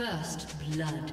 First blood.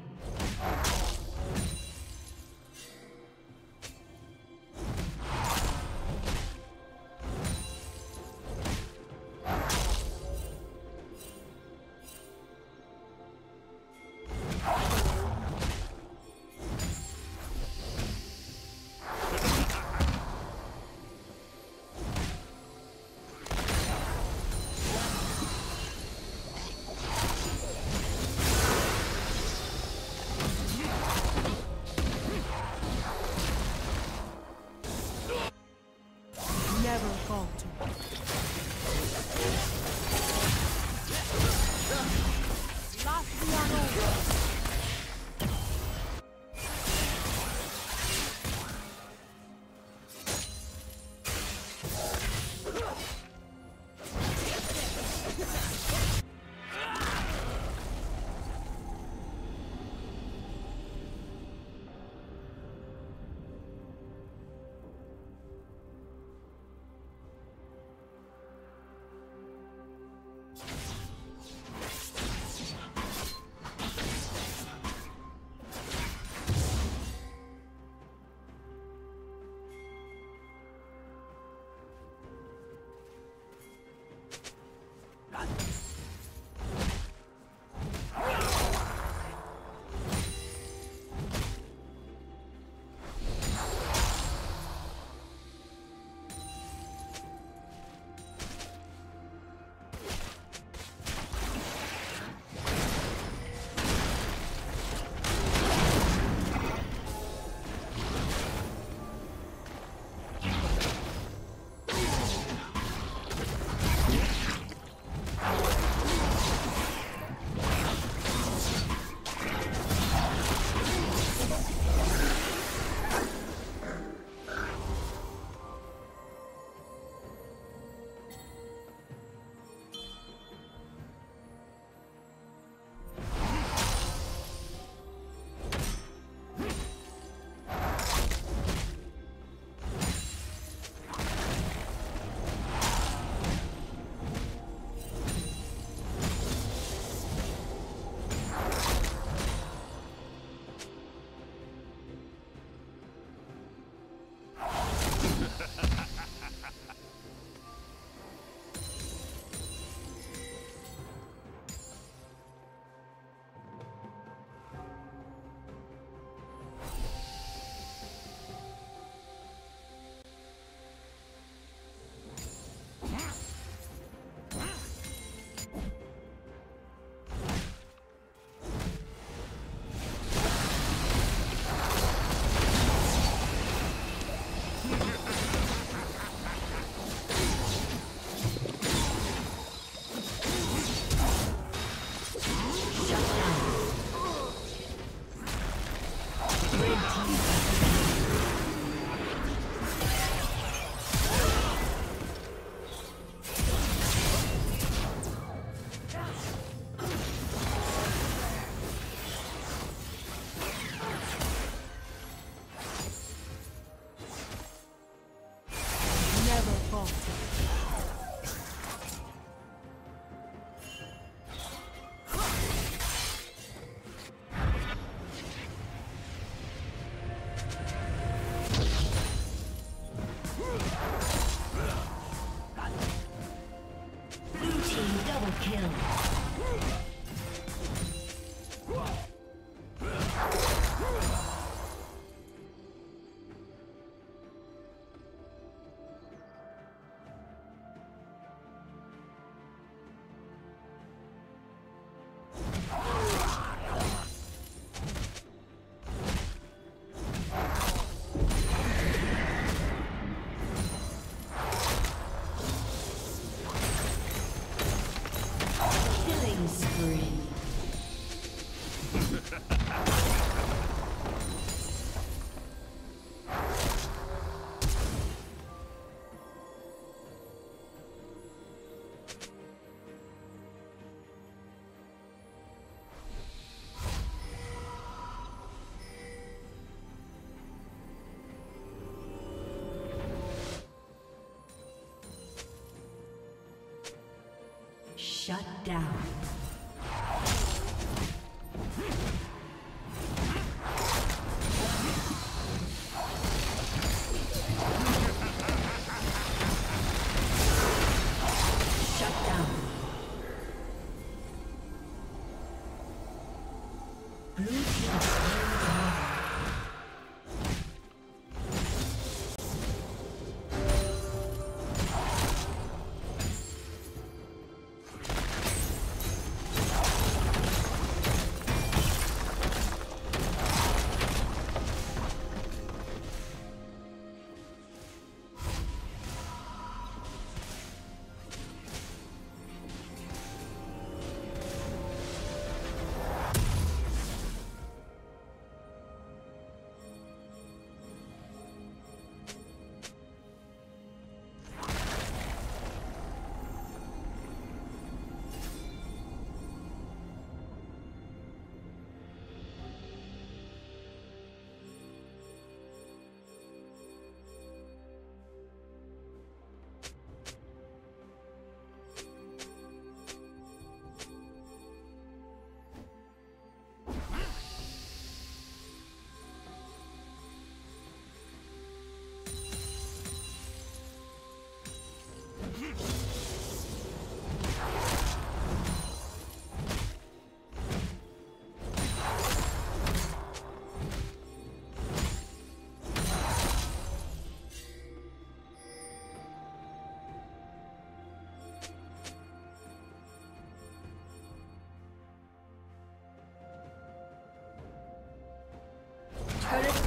Shut down.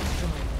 destroyed.